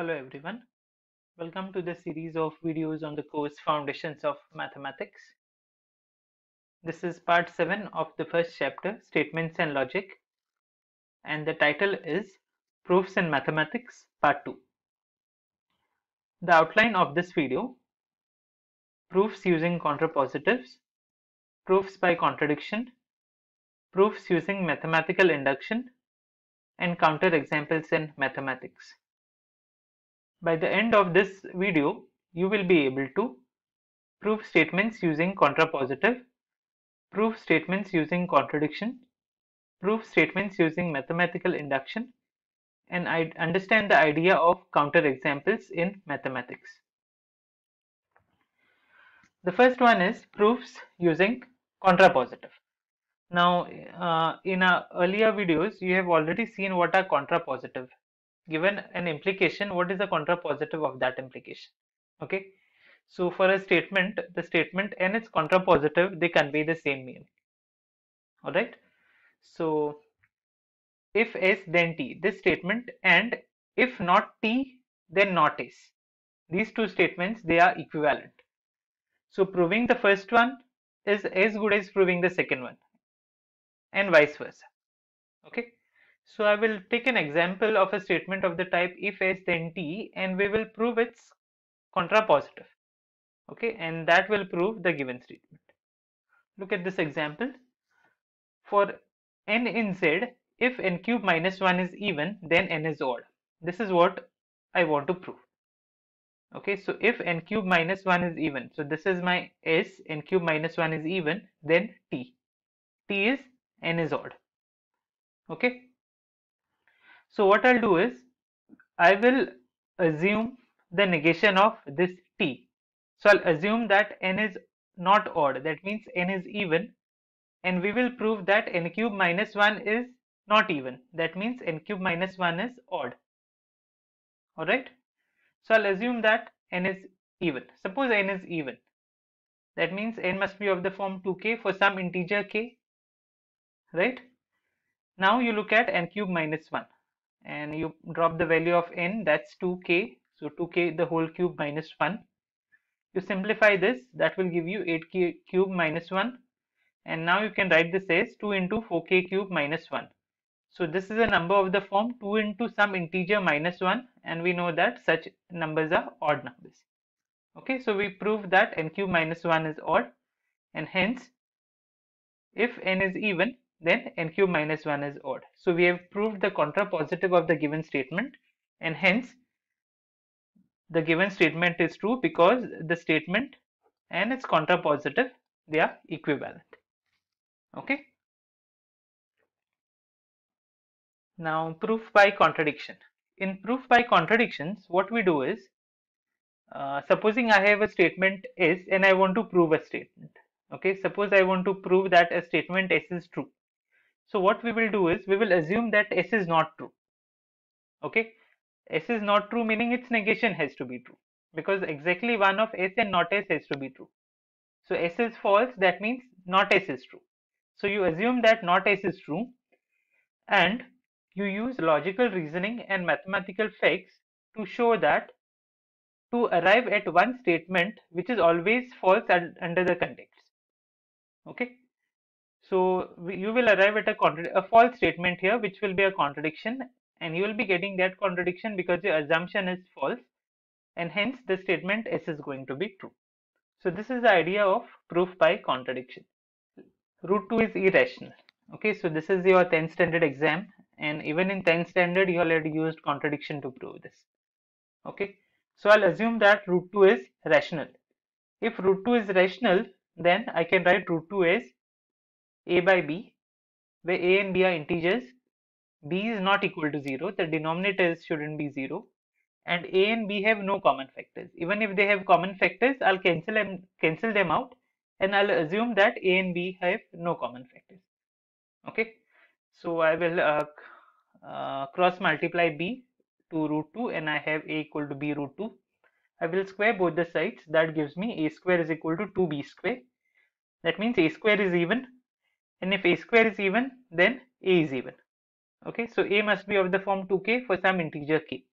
Hello everyone. Welcome to the series of videos on the course Foundations of Mathematics. This is part 7 of the first chapter, Statements and Logic, and the title is Proofs in Mathematics, Part 2. The outline of this video proofs using contrapositives, proofs by contradiction, proofs using mathematical induction, and counter examples in mathematics. By the end of this video, you will be able to prove statements using contrapositive, prove statements using contradiction, prove statements using mathematical induction, and I understand the idea of counter examples in mathematics. The first one is proofs using contrapositive. Now, uh, in our earlier videos, you have already seen what are contrapositive given an implication what is the contrapositive of that implication? Okay? So for a statement the statement and its contrapositive they convey the same meaning. All right so if s then t this statement and if not t then not s. These two statements they are equivalent. So proving the first one is as good as proving the second one and vice versa. Okay so I will take an example of a statement of the type if s then t and we will prove its contrapositive. Okay, and that will prove the given statement. Look at this example. For n in z, if n cube minus 1 is even, then n is odd. This is what I want to prove. Okay, so if n cube minus 1 is even, so this is my s, n cube minus 1 is even, then t. t is n is odd. Okay, so what I'll do is I will assume the negation of this t. So I'll assume that n is not odd. That means n is even. And we will prove that n cube minus 1 is not even. That means n cube minus 1 is odd. Alright. So I'll assume that n is even. Suppose n is even. That means n must be of the form 2k for some integer k. Right. Now you look at n cube minus 1 and you drop the value of n that's 2k so 2k the whole cube minus 1 you simplify this that will give you 8k cube minus 1 and now you can write this as 2 into 4k cube minus 1 so this is a number of the form 2 into some integer minus 1 and we know that such numbers are odd numbers. Okay so we prove that n cube minus 1 is odd. And hence if n is even then n cube minus 1 is odd. So we have proved the contrapositive of the given statement and hence the given statement is true because the statement and its contrapositive they are equivalent. Okay. Now proof by contradiction. In proof by contradictions what we do is uh, supposing I have a statement S and I want to prove a statement. Okay, suppose I want to prove that a statement S is true so what we will do is we will assume that S is not true. Okay. S is not true meaning its negation has to be true because exactly one of S and not S has to be true. So S is false that means not S is true. So you assume that not S is true and you use logical reasoning and mathematical facts to show that to arrive at one statement which is always false under the context. Okay. So you will arrive at a, a false statement here which will be a contradiction and you will be getting that contradiction because your assumption is false and hence the statement S is going to be true. So this is the idea of proof by contradiction. Root 2 is irrational. Okay, so this is your 10th standard exam and even in 10th standard you already used contradiction to prove this. Okay, so I'll assume that root 2 is rational. If root 2 is rational then I can write root 2 as a by b where a and b are integers b is not equal to 0 the denominators shouldn't be 0 and a and b have no common factors. Even if they have common factors i'll cancel them cancel them out and i'll assume that a and b have no common factors. Okay? So i will uh, uh, cross multiply b to root 2 and i have a equal to b root 2 i will square both the sides. That gives me a square is equal to 2b square. That means a square is even and if a square is even then a is even okay so a must be of the form 2k for some integer k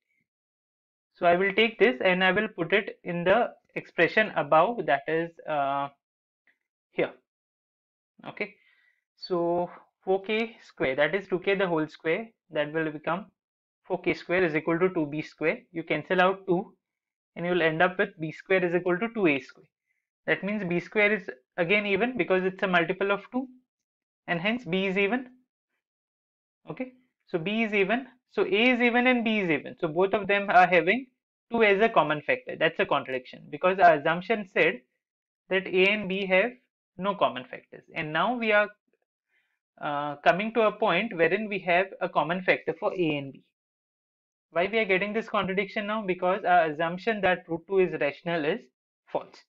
So I will take this and I will put it in the expression above that is uh, here. Okay. So 4k square that is 2k the whole square that will become 4k square is equal to 2b square. You cancel out 2 and you will end up with b square is equal to 2a square. That means b square is again even because it's a multiple of 2 and hence b is even. Okay. So b is even. So a is even and b is even. So both of them are having 2 as a common factor. That's a contradiction because our assumption said that a and b have no common factors. And now we are uh, coming to a point wherein we have a common factor for a and b. Why we are getting this contradiction now? Because our assumption that root 2 is rational is false.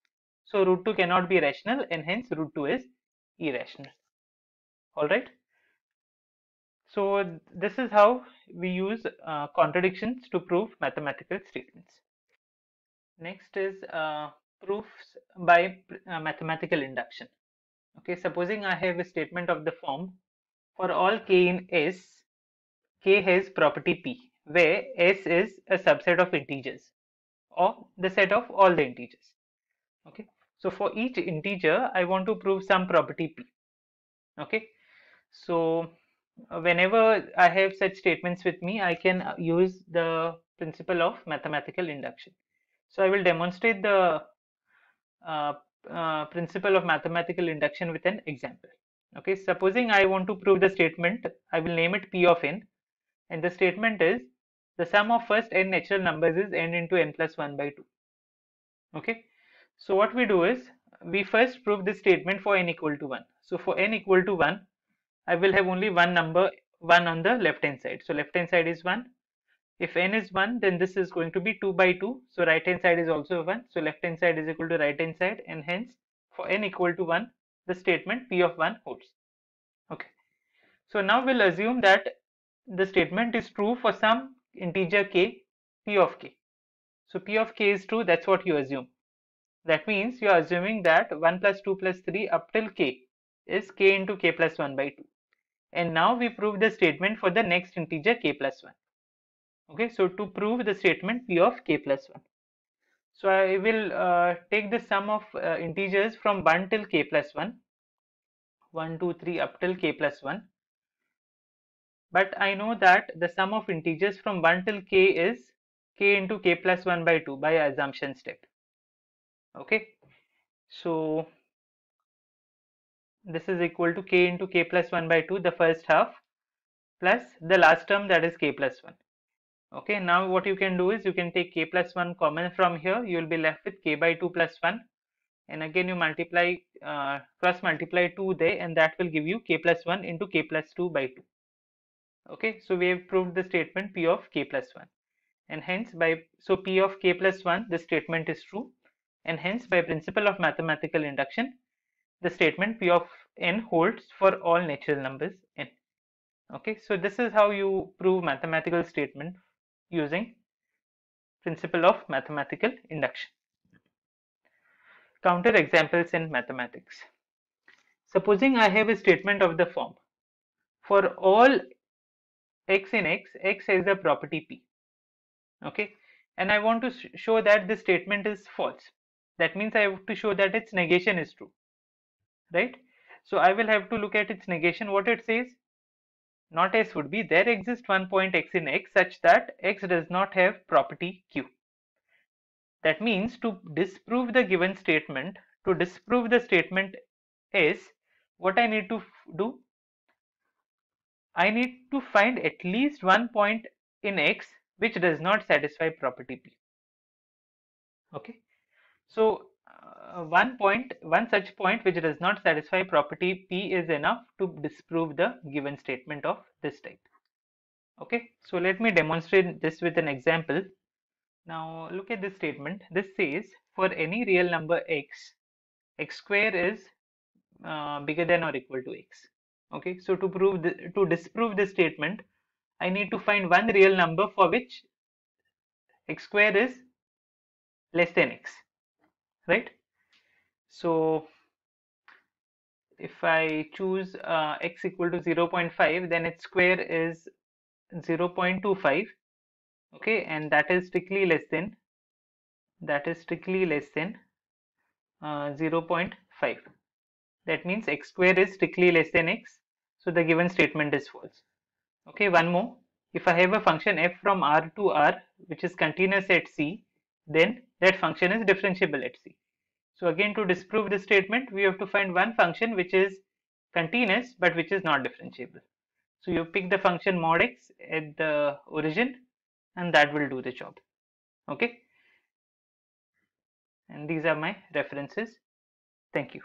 So root 2 cannot be rational and hence root 2 is irrational. Alright. So this is how we use uh, contradictions to prove mathematical statements. Next is uh, proofs by uh, mathematical induction. Okay, supposing I have a statement of the form for all k in S, k has property P, where S is a subset of integers or the set of all the integers. Okay, so for each integer, I want to prove some property P. Okay, so whenever I have such statements with me, I can uh, use the principle of mathematical induction. So I will demonstrate the uh, uh, principle of mathematical induction with an example. Okay, supposing I want to prove the statement, I will name it P of n and the statement is the sum of first n natural numbers is n into n plus 1 by 2. Okay, so what we do is we first prove this statement for n equal to 1. So for n equal to 1, I will have only one number 1 on the left hand side. So left hand side is 1 if n is 1, then this is going to be 2 by 2. So right hand side is also 1. So left hand side is equal to right hand side and hence for n equal to 1, the statement p of 1 holds. Okay. So now we'll assume that the statement is true for some integer k, p of k. So p of k is true, that's what you assume. That means you are assuming that 1 plus 2 plus 3 up till k is k into k plus 1 by 2. And now we prove the statement for the next integer k plus 1 okay so to prove the statement p of k plus 1 so i will uh, take the sum of uh, integers from 1 till k plus 1 1 2 3 up till k plus 1 but i know that the sum of integers from 1 till k is k into k plus 1 by 2 by assumption step. Okay so this is equal to k into k plus 1 by 2 the first half plus the last term that is k plus 1 okay now what you can do is you can take k plus 1 common from here. You will be left with k by 2 plus 1 and again you multiply uh, cross multiply 2 there and that will give you k plus 1 into k plus 2 by 2 okay so we have proved the statement p of k plus 1 and hence by so p of k plus 1 the statement is true. And hence by principle of mathematical induction the statement p of n holds for all natural numbers n okay so this is how you prove mathematical statement using principle of mathematical induction. Counter examples in mathematics. Supposing I have a statement of the form for all x in x, x has a property p. Okay, and I want to show that this statement is false. That means I have to show that its negation is true, right? So I will have to look at its negation. What it says not s would be there exists one point x in x such that x does not have property q. That means to disprove the given statement, to disprove the statement s, what I need to do? I need to find at least one point in x which does not satisfy property p. Okay. So uh, one point, one such point which does not satisfy property P is enough to disprove the given statement of this type. Okay, so let me demonstrate this with an example. Now look at this statement. This says for any real number x, x square is uh, bigger than or equal to x. Okay, so to prove to disprove this statement, I need to find one real number for which x square is less than x right so if I choose uh, x equal to 0.5 then its square is 0.25 okay? And that is strictly less than that is strictly less than uh, 0.5 that means x square is strictly less than x. So the given statement is false. Okay one more. If I have a function f from r to r which is continuous at c then that function is differentiable at c so again to disprove this statement we have to find one function which is continuous but which is not differentiable. So you pick the function mod x at the origin and that will do the job. Okay? And these are my references. Thank you